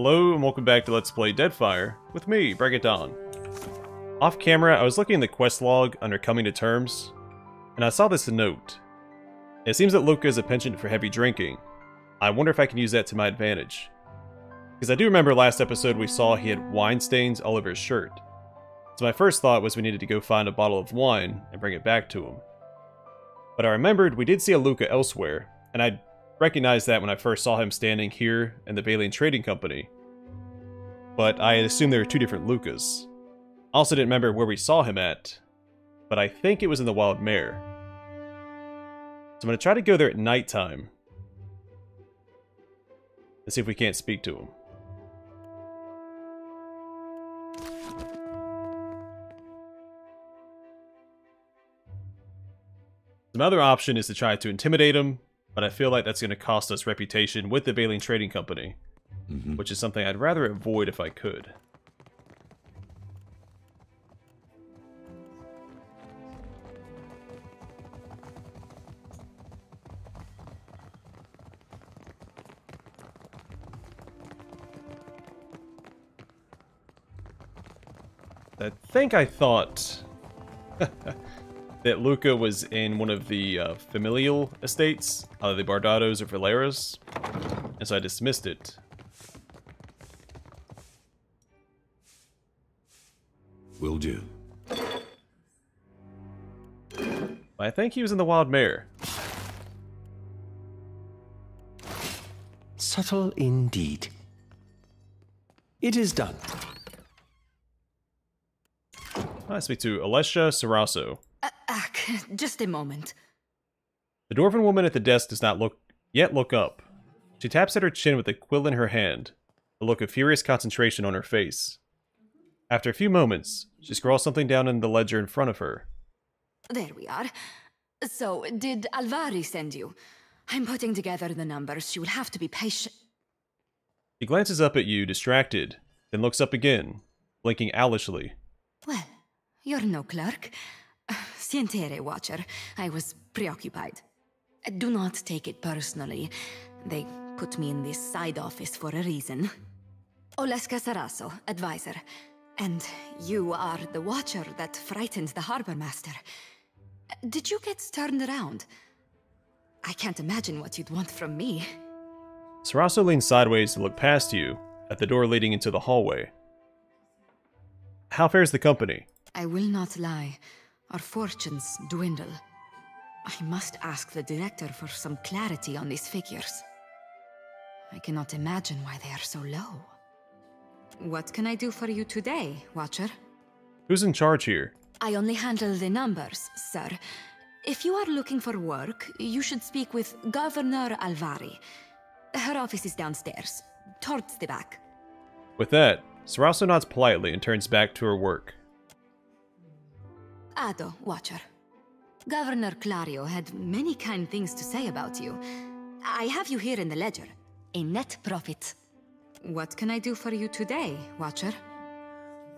Hello and welcome back to Let's Play Deadfire with me, Dawn. Off camera, I was looking in the quest log under Coming to Terms, and I saw this note. It seems that Luca is a penchant for heavy drinking. I wonder if I can use that to my advantage. Because I do remember last episode we saw he had wine stains all over his shirt. So my first thought was we needed to go find a bottle of wine and bring it back to him. But I remembered we did see a Luca elsewhere, and I recognized that when I first saw him standing here in the Vailian Trading Company. But I assumed there were two different Lucas. Also didn't remember where we saw him at, but I think it was in the Wild Mare. So I'm going to try to go there at nighttime. And see if we can't speak to him. Some other option is to try to intimidate him, but I feel like that's going to cost us reputation with the Vailian Trading Company, mm -hmm. which is something I'd rather avoid if I could. I think I thought that Luca was in one of the uh, familial estates, either the Bardados or Valeras, and so I dismissed it. Will do. I think he was in the Wild Mare. Subtle indeed. It is done. I speak to Alessia Sarasso. Just a moment. The dwarven woman at the desk does not look yet look up. She taps at her chin with a quill in her hand, a look of furious concentration on her face. After a few moments, she scrawls something down in the ledger in front of her. There we are. So, did Alvari send you? I'm putting together the numbers. You will have to be patient. She glances up at you, distracted, then looks up again, blinking owlishly. Well, you're no clerk. Sientere, Watcher. I was preoccupied. Do not take it personally. They put me in this side office for a reason. Oleska Sarasso, advisor. And you are the Watcher that frightened the Harbor Master. Did you get turned around? I can't imagine what you'd want from me. Sarasso leans sideways to look past you, at the door leading into the hallway. How fares the company? I will not lie. Our fortunes dwindle. I must ask the director for some clarity on these figures. I cannot imagine why they are so low. What can I do for you today, Watcher? Who's in charge here? I only handle the numbers, sir. If you are looking for work, you should speak with Governor Alvari. Her office is downstairs, towards the back. With that, Sarasso nods politely and turns back to her work. Ado, Watcher. Governor Clario had many kind things to say about you. I have you here in the ledger. A net profit. What can I do for you today, Watcher?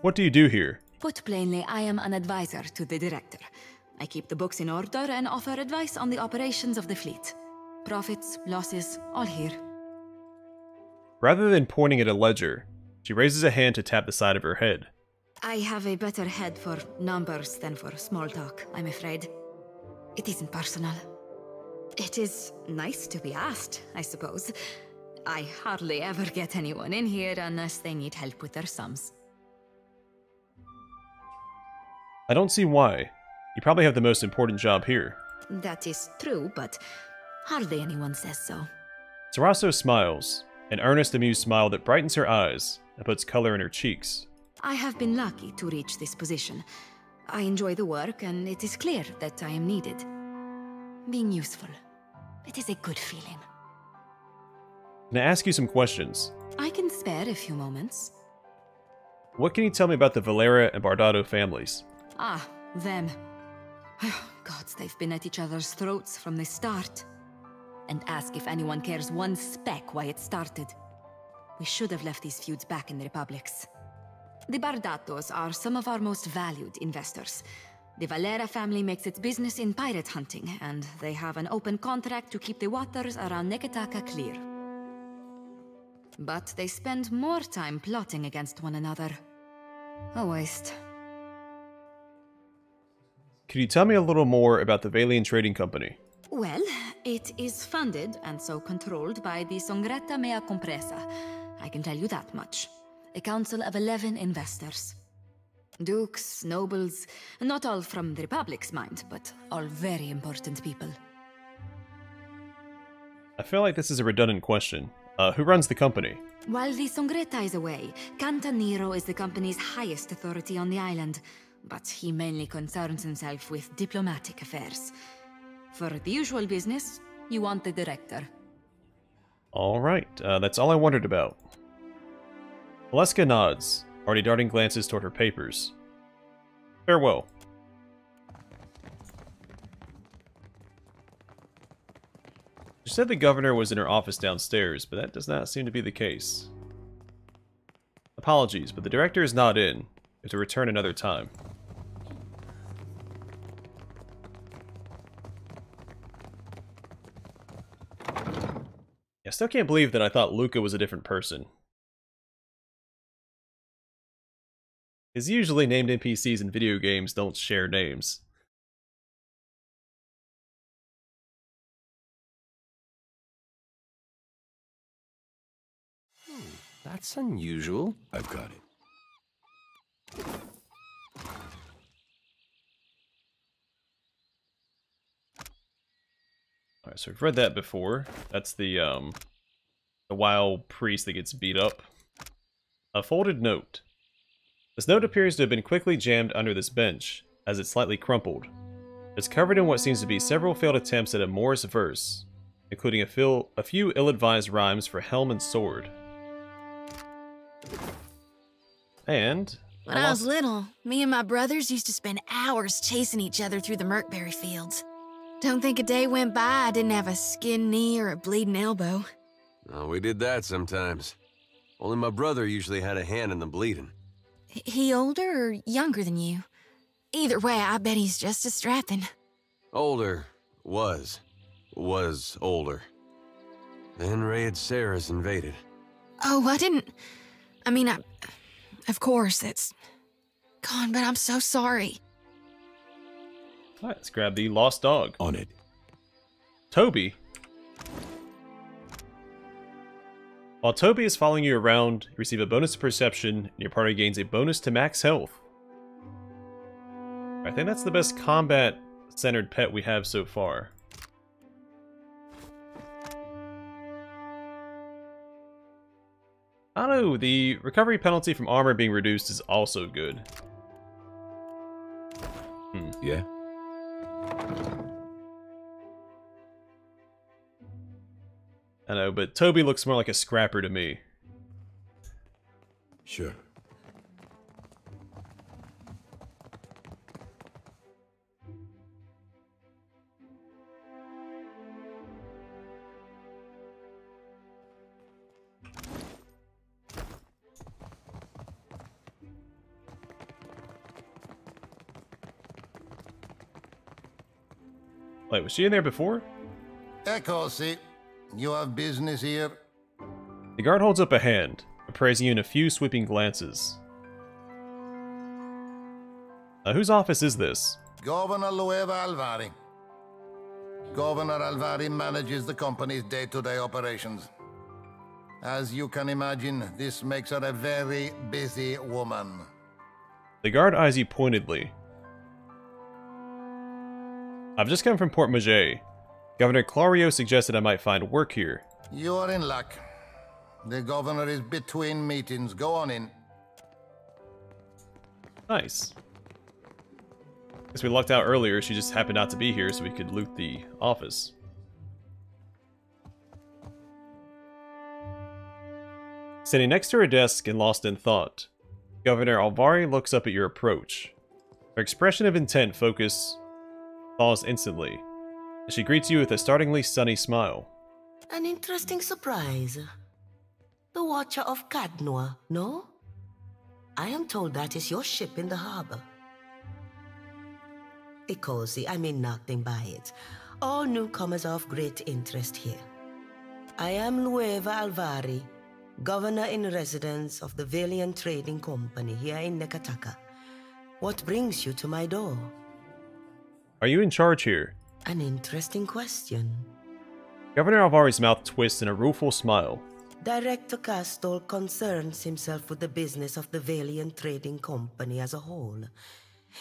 What do you do here? Put plainly, I am an advisor to the director. I keep the books in order and offer advice on the operations of the fleet. Profits, losses, all here. Rather than pointing at a ledger, she raises a hand to tap the side of her head. I have a better head for numbers than for small talk, I'm afraid. It isn't personal. It is nice to be asked, I suppose. I hardly ever get anyone in here unless they need help with their sums. I don't see why. You probably have the most important job here. That is true, but hardly anyone says so. Sarasso smiles, an earnest, amused smile that brightens her eyes and puts color in her cheeks. I have been lucky to reach this position. I enjoy the work, and it is clear that I am needed. Being useful. It is a good feeling. Can I ask you some questions? I can spare a few moments. What can you tell me about the Valera and Bardado families? Ah, them. Gods, they've been at each other's throats from the start. And ask if anyone cares one speck why it started. We should have left these feuds back in the Republics. The Bardatos are some of our most valued investors. The Valera family makes its business in pirate hunting, and they have an open contract to keep the waters around Neketaka clear. but they spend more time plotting against one another. A waste. Could you tell me a little more about the Vailian Trading Company? Well, it is funded and so controlled by the Songretta Mea Compresa. I can tell you that much. A council of 11 investors. Dukes, nobles, not all from the Republic's mind, but all very important people. I feel like this is a redundant question. Uh, who runs the company? While the Songretta is away, Cantaniro is the company's highest authority on the island, but he mainly concerns himself with diplomatic affairs. For the usual business, you want the director. Alright, uh, that's all I wondered about. Valeska nods, already darting glances toward her papers. Farewell. She said the governor was in her office downstairs, but that does not seem to be the case. Apologies, but the director is not in. You have to return another time. I still can't believe that I thought Luca was a different person. Because usually named NPCs in video games don't share names. That's unusual. I've got it. Alright, so we've read that before. That's the, um, the wild priest that gets beat up. A folded note. This note appears to have been quickly jammed under this bench, as it's slightly crumpled. It's covered in what seems to be several failed attempts at a Morse verse, including a, fil a few ill-advised rhymes for helm and sword. And... When I, was little, me and my brothers used to spend hours chasing each other through the Merkberry fields. Don't think a day went by I didn't have a skinned knee or a bleeding elbow. Oh, we did that sometimes. Only my brother usually had a hand in the bleeding. H- He older or younger than you? Either way, I bet he's just as strapping. Older. Was. Was older. Then Readceras invaded. Oh, I didn't. I mean, I. Of course, it's. Gone, but I'm so sorry. Alright, let's grab the lost dog. On it. Toby. While Toby is following you around, you receive a bonus to perception, and your party gains a bonus to max health. I think that's the best combat-centered pet we have so far. I don't know, the recovery penalty from armor being reduced is also good. Hmm. Yeah? I know, but Toby looks more like a scrapper to me. Sure. Wait, was she in there before? Eccosi. You have business here? The guard holds up a hand, appraising you in a few sweeping glances. Uh, whose office is this? Governor Lueva Alvari. Governor Alvari manages the company's day-to-day operations. As you can imagine, this makes her a very busy woman. The guard eyes you pointedly. I've just come from Port Maje. Governor Clario suggested I might find work here. You are in luck. The governor is between meetings. Go on in. Nice. Guess we lucked out earlier, she just happened not to be here so we could loot the office. Sitting next to her desk and lost in thought, Governor Alvari looks up at your approach. Her expression of intent focus thaws instantly, as she greets you with a startlingly sunny smile. An interesting surprise. The Watcher of Caed Nua, no? I am told that is your ship in the harbor. Ikosi, I mean nothing by it. All newcomers are of great interest here. I am Lueva Alvari, Governor in residence of the Vailian Trading Company here in Neketaka. What brings you to my door? Are you in charge here? An interesting question. Governor Alvari's mouth twists in a rueful smile. Director Castol concerns himself with the business of the Vailian Trading Company as a whole.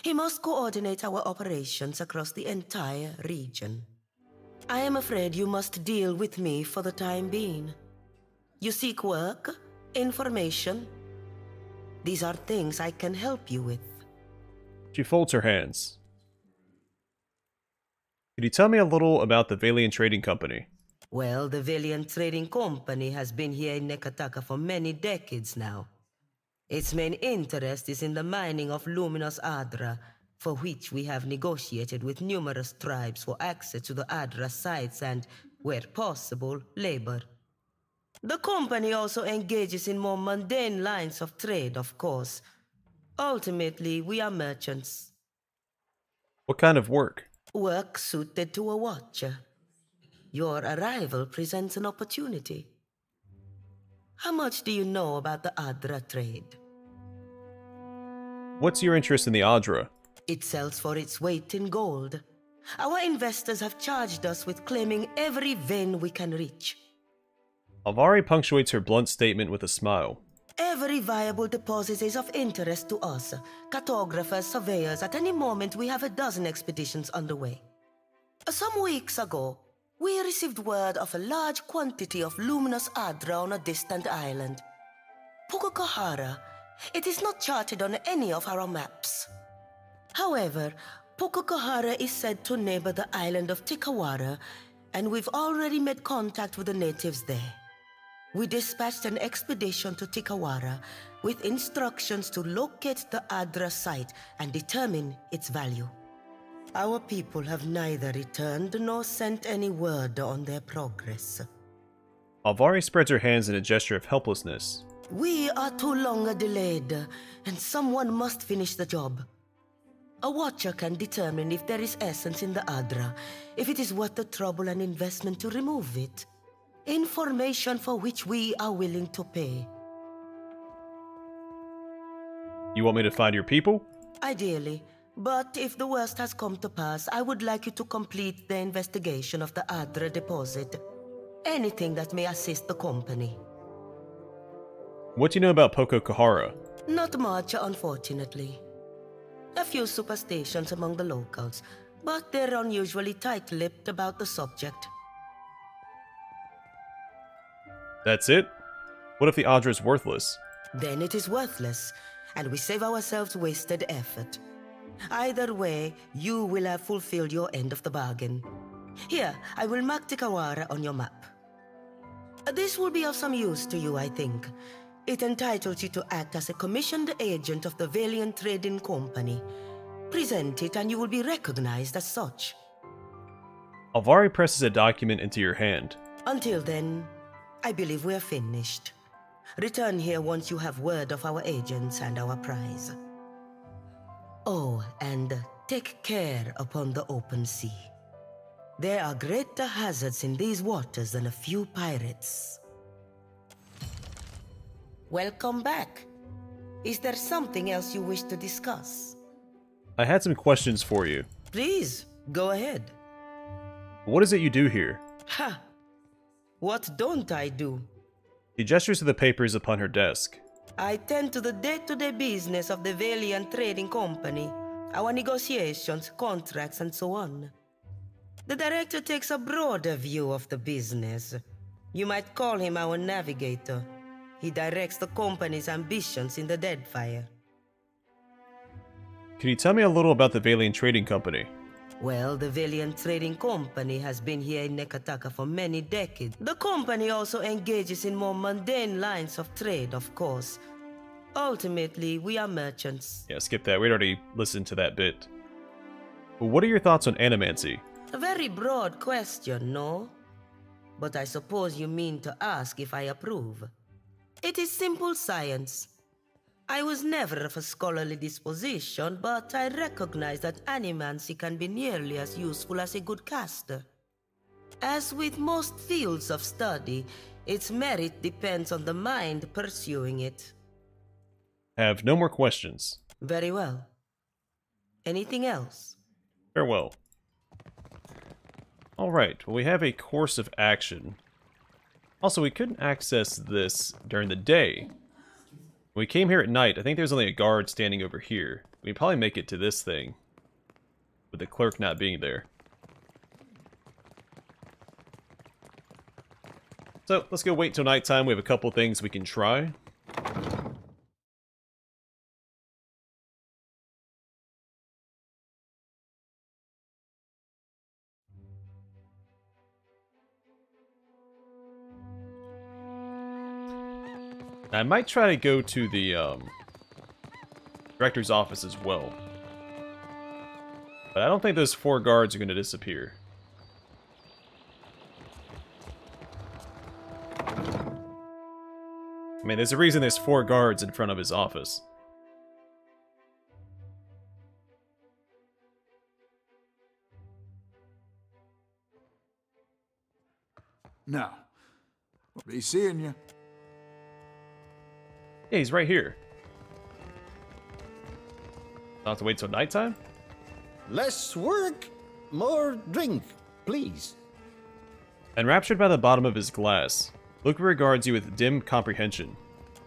He must coordinate our operations across the entire region. I am afraid you must deal with me for the time being. You seek work, information. These are things I can help you with. She folds her hands. Could you tell me a little about the Vailian Trading Company? Well, the Vailian Trading Company has been here in Neketaka for many decades now. Its main interest is in the mining of luminous Adra, for which we have negotiated with numerous tribes for access to the Adra sites and, where possible, labor. The company also engages in more mundane lines of trade, of course. Ultimately, we are merchants. What kind of work? Work suited to a watcher. Your arrival presents an opportunity. How much do you know about the Adra trade? What's your interest in the Adra? It sells for its weight in gold. Our investors have charged us with claiming every vein we can reach. Alvari punctuates her blunt statement with a smile. Every viable deposit is of interest to us. Cartographers, surveyors, at any moment we have a dozen expeditions underway. Uh, some weeks ago, we received word of a large quantity of luminous Adra on a distant island. Poko Kohara. It is not charted on any of our maps. However, Poko Kohara is said to neighbor the island of Tikawara, and we've already made contact with the natives there. We dispatched an expedition to Tikawara with instructions to locate the Adra site and determine its value. Our people have neither returned nor sent any word on their progress. Alvari spreads her hands in a gesture of helplessness. We are too long delayed, and someone must finish the job. A watcher can determine if there is essence in the Adra, if it is worth the trouble and investment to remove it. Information for which we are willing to pay. You want me to find your people? Ideally. But if the worst has come to pass, I would like you to complete the investigation of the Adra deposit. Anything that may assist the company. What do you know about Poko Kohara? Not much, unfortunately. A few superstitions among the locals, but they're unusually tight-lipped about the subject. That's it? What if the Adra is worthless? Then it is worthless, and we save ourselves wasted effort. Either way, you will have fulfilled your end of the bargain. Here, I will mark Tikawara on your map. This will be of some use to you, I think. It entitles you to act as a commissioned agent of the Vailian Trading Company. Present it and you will be recognized as such. Alvari presses a document into your hand. Until then, I believe we're finished. Return here once you have word of our agents and our prize. Oh, and take care upon the open sea. There are greater hazards in these waters than a few pirates. Welcome back. Is there something else you wish to discuss? I had some questions for you. Please, go ahead. What is it you do here? Ha! What don't I do? She gestures to the papers upon her desk. I tend to the day-to-day business of the Vailian Trading Company, our negotiations, contracts, and so on. The director takes a broader view of the business. You might call him our navigator. He directs the company's ambitions in the Deadfire. Can you tell me a little about the Vailian Trading Company? Well, the Vailian Trading Company has been here in Neketaka for many decades. The company also engages in more mundane lines of trade, of course. Ultimately, we are merchants. Yeah, skip that. We'd already listened to that bit. But what are your thoughts on animancy? A very broad question, no? But I suppose you mean to ask if I approve. It is simple science. I was never of a scholarly disposition, but I recognize that animancy can be nearly as useful as a good caster. As with most fields of study, Its merit depends on the mind pursuing it. Have no more questions. Very well. Anything else? Farewell. Alright, well we have a course of action. Also, we couldn't access this during the day. We came here at night, I think there's only a guard standing over here. We'd probably make it to this thing. With the clerk not being there. So, let's go wait till nighttime. We have a couple things we can try. I might try to go to the um, director's office as well. But I don't think those four guards are going to disappear. I mean, there's a reason there's four guards in front of his office. Now, be seeing you. Yeah, he's right here. I'll have to wait till nighttime? Less work, more drink, please. Enraptured by the bottom of his glass, Luke regards you with dim comprehension.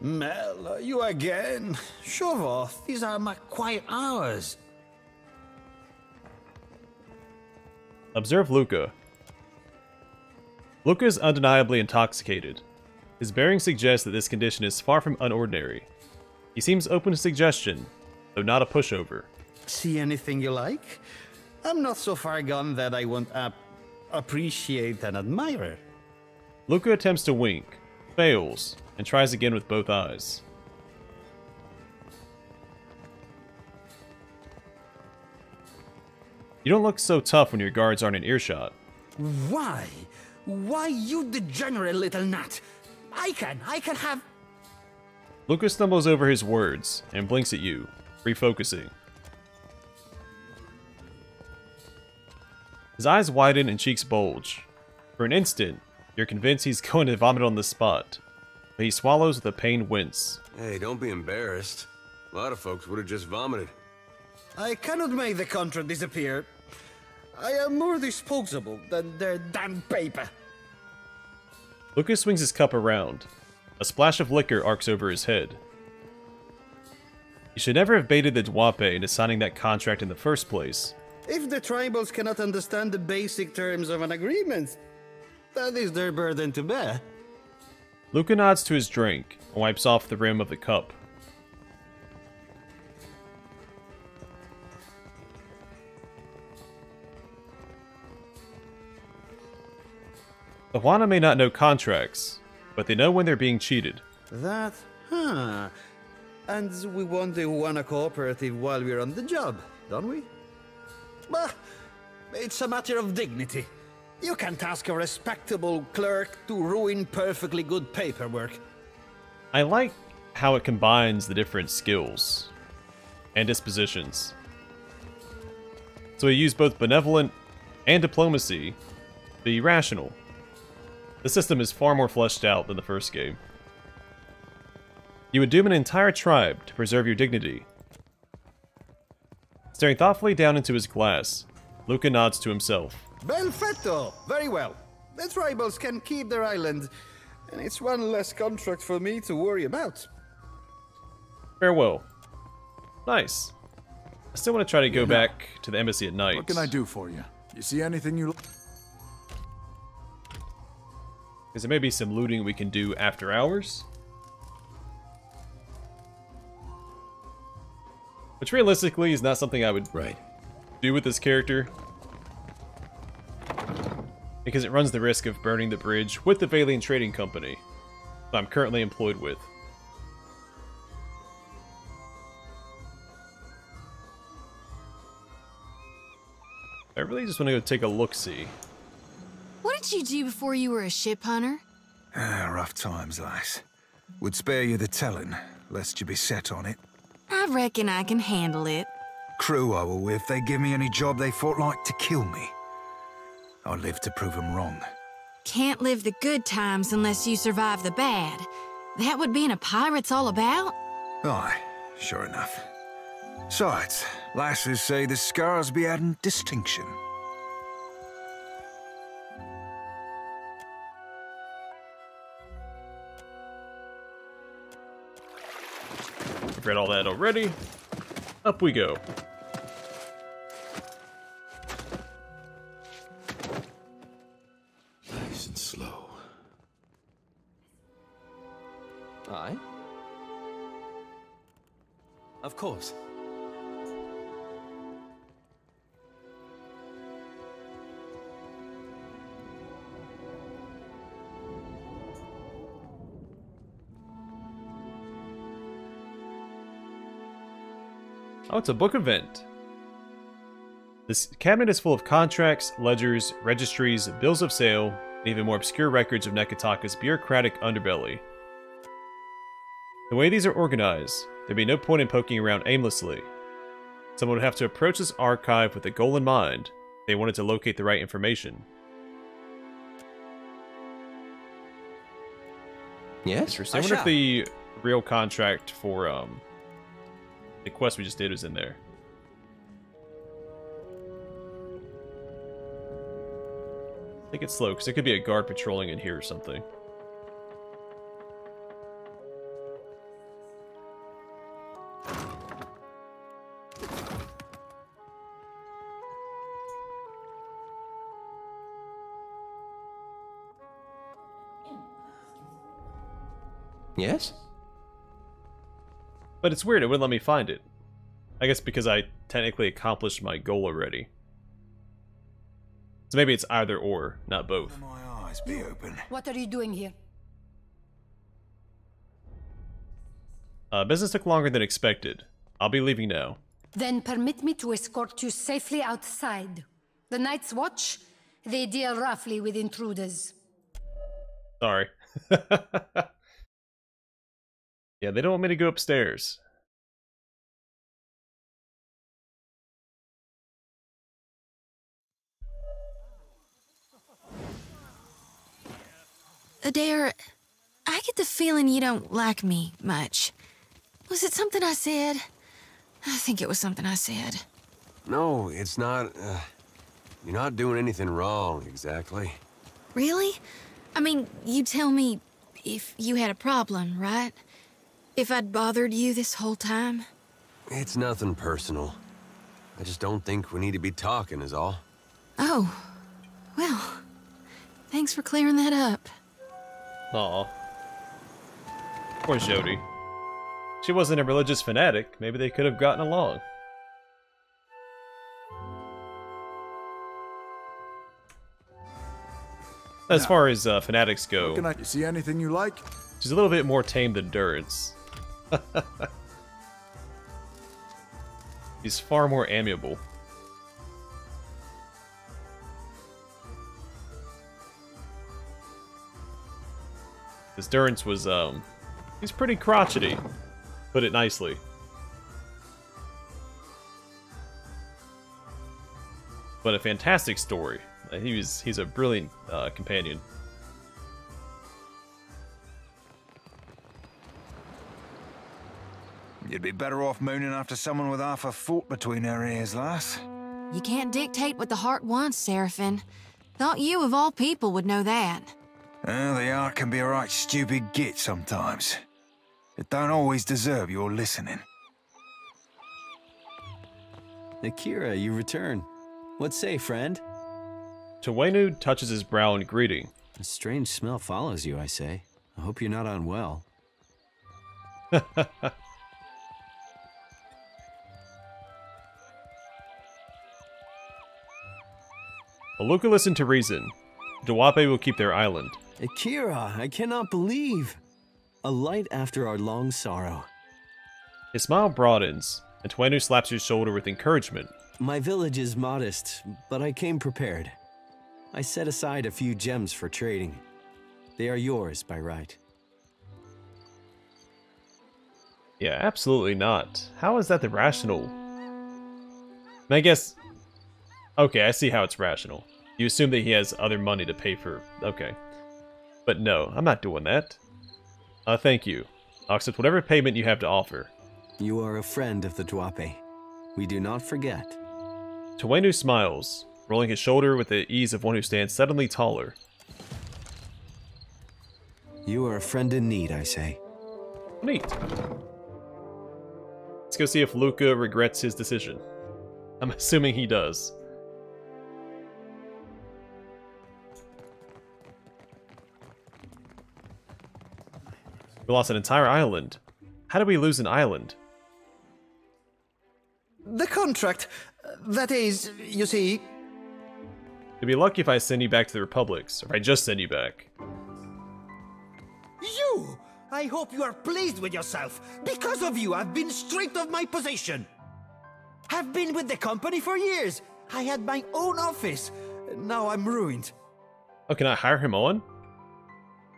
Mel, you again? Shove off. These are my quiet hours. Observe Luca. Luca is undeniably intoxicated. His bearing suggests that this condition is far from unordinary. He seems open to suggestion, though not a pushover. See anything you like? I'm not so far gone that I won't ap appreciate an admirer. Luca attempts to wink, fails, and tries again with both eyes. You don't look so tough when your guards aren't in earshot. Why? Why, you degenerate little nut? I can, I can have... Lucas stumbles over his words and blinks at you, refocusing. His eyes widen and cheeks bulge. For an instant, you're convinced he's going to vomit on the spot, but he swallows with a pained wince. Hey, don't be embarrassed. A lot of folks would have just vomited. I cannot make the contract disappear. I am more disposable than their damn paper. Lucas swings his cup around. A splash of liquor arcs over his head. You should never have baited the Dwape into signing that contract in the first place. If the tribals cannot understand the basic terms of an agreement, that is their burden to bear. Luca nods to his drink and wipes off the rim of the cup. The Huana may not know contracts, but they know when they're being cheated. That, huh. And we want the Huana cooperative while we're on the job, don't we? Bah, it's a matter of dignity. You can't ask a respectable clerk to ruin perfectly good paperwork. I like how it combines the different skills and dispositions. So we use both benevolent and diplomacy to be rational. The system is far more fleshed out than the first game. You would doom an entire tribe to preserve your dignity. Staring thoughtfully down into his glass, Luca nods to himself. Belfetto! Very well. The tribals can keep their island, and it's one less contract for me to worry about. Farewell. Nice. I still want to try to go back to the embassy at night. What can I do for you? You see anything you... Because there may be some looting we can do after hours. Which realistically is not something I would right. do with this character. Because it runs the risk of burning the bridge with the Vailian Trading Company that I'm currently employed with. I really just want to go take a look-see. What did you do before you were a ship hunter? Ah, rough times, lass. Would spare you the telling, lest you be set on it. I reckon I can handle it. Crew I were with, they give me any job they thought like to kill me. I live to prove 'em wrong. can't live the good times unless you survive the bad. That what being a pirate's all about? Aye, sure enough. Besides, lasses say the scars be adding distinction. I've read all that already. Up we go. Nice and slow. Aye. Of course. Oh, it's a book event. This cabinet is full of contracts, ledgers, registries, bills of sale, and even more obscure records of Neketaka's bureaucratic underbelly. The way these are organized, there'd be no point in poking around aimlessly. Someone would have to approach this archive with a goal in mind they wanted to locate the right information. Yes, Interesting. I I wonder if the real contract for um, the quest we just did was in there. Take it slow, because there could be a guard patrolling in here or something. Yes? But it's weird, it wouldn't let me find it. I guess because I technically accomplished my goal already. So maybe it's either or, not both. My eyes be open. What are you doing here? Uh, business took longer than expected. I'll be leaving now. Then permit me to escort you safely outside. The Night's Watch, they deal roughly with intruders. Sorry. yeah, they don't want me to go upstairs. Adair, I get the feeling you don't like me much. Was it something I said? I think it was something I said. No, it's not. Uh, you're not doing anything wrong, exactly. Really? I mean, you tell me if you had a problem, right? If I'd bothered you this whole time? It's nothing personal. I just don't think we need to be talking, is all. Oh, well, thanks for clearing that up. Aw. Poor Jody. She wasn't a religious fanatic. Maybe they could have gotten along. As Now, far as uh, fanatics go, Can I you see anything you like? she's a little bit more tame than Durance. He's far more amiable. His Durance was, um, he's pretty crotchety. Put it nicely. But a fantastic story. He was, he's a brilliant uh, companion. You'd be better off mooning after someone with half a foot between her ears, lass. You can't dictate what the heart wants, Serafen. Thought you, of all people, would know that. Well, the heart can be a right stupid git sometimes. It don't always deserve your listening. Akira, you return. What say, friend? Tawenu touches his brow in greeting. A strange smell follows you, I say. I hope you're not unwell. Aluka listened to reason. Dawape will keep their island. Akira, I cannot believe. A light after our long sorrow. His smile broadens, and Tawenu slaps his shoulder with encouragement. My village is modest, but I came prepared. I set aside a few gems for trading. They are yours by right. Yeah, absolutely not. How is that the rational? I guess... Okay, I see how it's rational. You assume that he has other money to pay for... Okay. But no, I'm not doing that. Uh, thank you. I'll accept whatever payment you have to offer. You are a friend of the Dwape. We do not forget. Tawenu smiles, rolling his shoulder with the ease of one who stands suddenly taller. You are a friend in need, I say. Neat. Let's go see if Luca regrets his decision. I'm assuming he does. We lost an entire island. How did we lose an island? The contract. That is, you see. It'd be lucky if I send you back to the Republics, or if I just send you back. You! I hope you are pleased with yourself. Because of you, I've been stripped of my position. I've been with the company for years. I had my own office. Now I'm ruined. Oh, can I hire him on?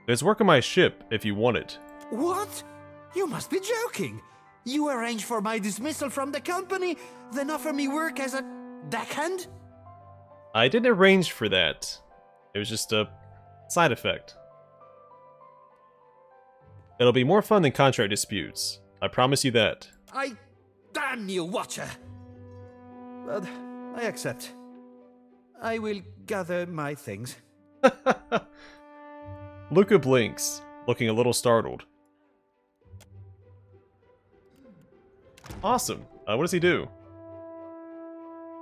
There's work on my ship if you want it. What? You must be joking. You arrange for my dismissal from the company, then offer me work as a deckhand? I didn't arrange for that. It was just a side effect. It'll be more fun than contract disputes. I promise you that. I damn you, Watcher. But I accept. I will gather my things. Luca blinks, looking a little startled. Awesome. Uh, what does he do?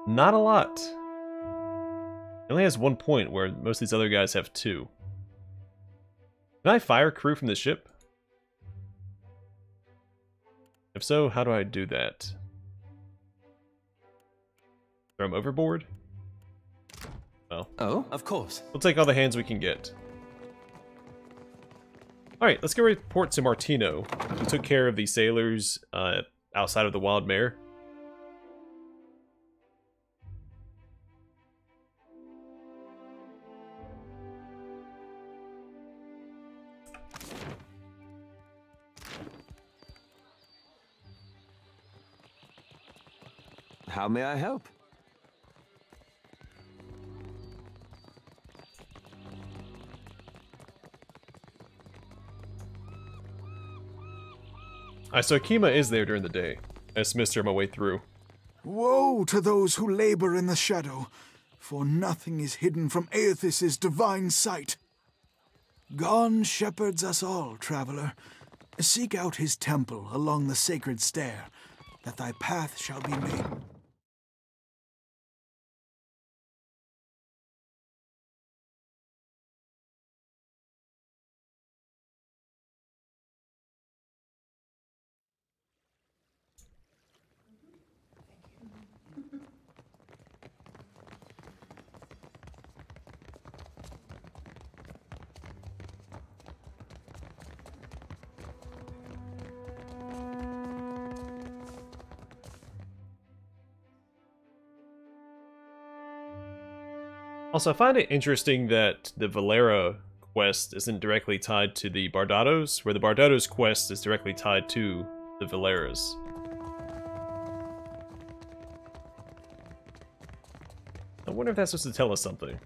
Not a lot. He only has one point, where most of these other guys have two. Can I fire crew from the ship? If so, how do I do that? Throw them overboard? Well. Oh, of course. We'll take all the hands we can get. Alright, let's go report to Martino, who took care of the sailors uh, outside of the Wild Mare. How may I help? I saw Kima is there during the day. I dismissed her my way through. Woe to those who labor in the shadow, for nothing is hidden from Eothas' divine sight. Gaun shepherds us all, traveler. Seek out his temple along the sacred stair, that thy path shall be made. Also, I find it interesting that the Valera quest isn't directly tied to the Bardados, where the Bardados quest is directly tied to the Valeras. I wonder if that's supposed to tell us something.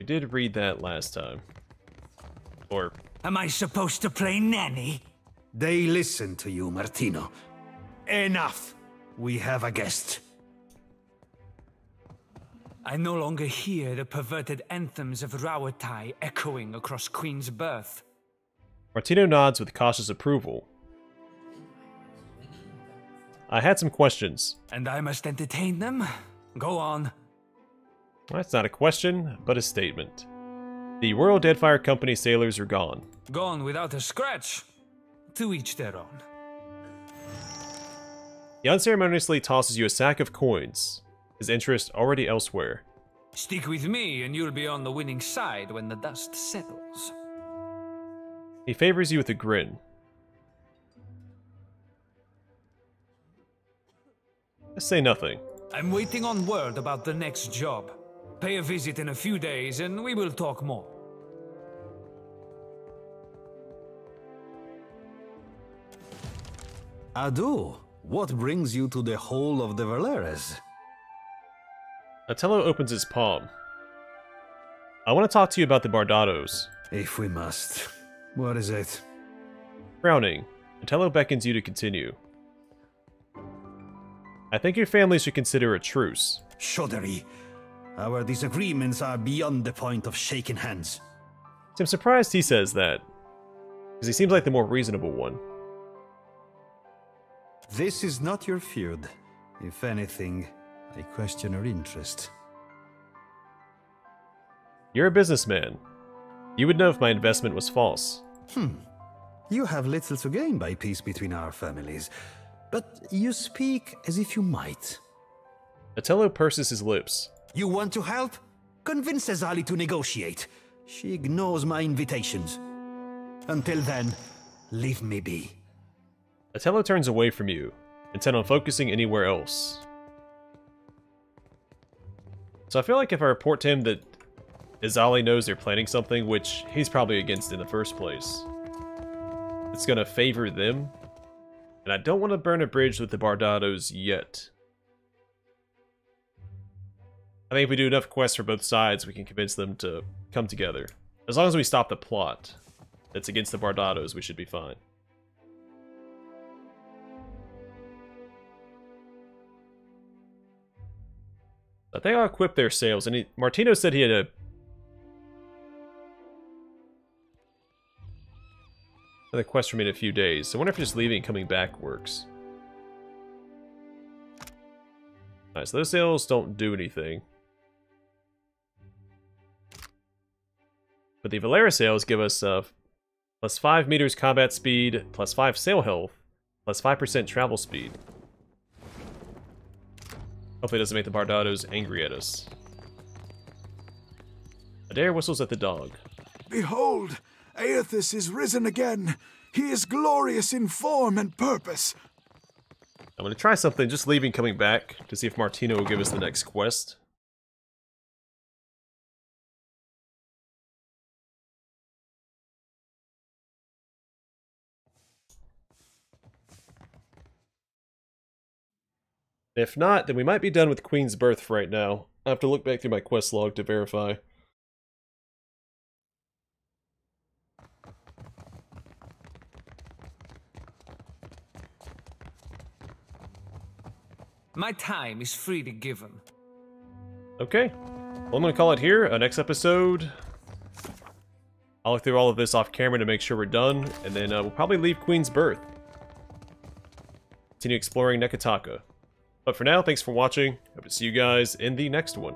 We did read that last time. Or... Am I supposed to play nanny? They listen to you, Martino. Enough! We have a guest. I no longer hear the perverted anthems of Rauatai echoing across Queen's Berth. Martino nods with cautious approval. I had some questions. And I must entertain them? Go on. Well, that's not a question, but a statement. The Royal Deadfire Company sailors are gone. Gone without a scratch. To each their own. He unceremoniously tosses you a sack of coins, his interest already elsewhere. Stick with me and you'll be on the winning side when the dust settles. He favors you with a grin. I say nothing. I'm waiting on word about the next job. Pay a visit in a few days and we will talk more. Adu, What brings you to the Hall of the Valeres? Otello opens his palm. I want to talk to you about the Bardados. If we must. What is it? Frowning, Otello beckons you to continue. I think your family should consider a truce. Shoddery. Our disagreements are beyond the point of shaking hands. I'm surprised he says that, because he seems like the more reasonable one. This is not your feud. If anything, I question your interest. You're a businessman. You would know if my investment was false. Hmm. You have little to gain by peace between our families, but you speak as if you might. Otello purses his lips. You want to help? Convince Azali to negotiate. She ignores my invitations. Until then, leave me be. Otello turns away from you, intent on focusing anywhere else. So I feel like if I report to him that Azali knows they're planning something, which he's probably against in the first place, it's gonna favor them, and I don't want to burn a bridge with the Bardattos yet. I think if we do enough quests for both sides, we can convince them to come together. As long as we stop the plot that's against the Bardattos, we should be fine. I think I'll equip their sails, and he, Martino said he had a... Another quest for me in a few days, I wonder if just leaving and coming back works. Alright, so those sails don't do anything. But the Valera sails give us uh, plus 5 meters combat speed, plus 5 sail health, plus 5% travel speed. Hopefully it doesn't make the Bardattos angry at us. Adair whistles at the dog. Behold, Eothas is risen again. He is glorious in form and purpose. I'm gonna try something, just leaving, coming back, to see if Martino will give us the next quest. If not, then we might be done with Queen's Berth for right now. I have to look back through my quest log to verify. My time is freely given. Okay. Well, I'm going to call it here. Uh, next episode, I'll look through all of this off camera to make sure we're done, and then uh, we'll probably leave Queen's Berth. Continue exploring Neketaka. But for now, thanks for watching. Hope to see you guys in the next one.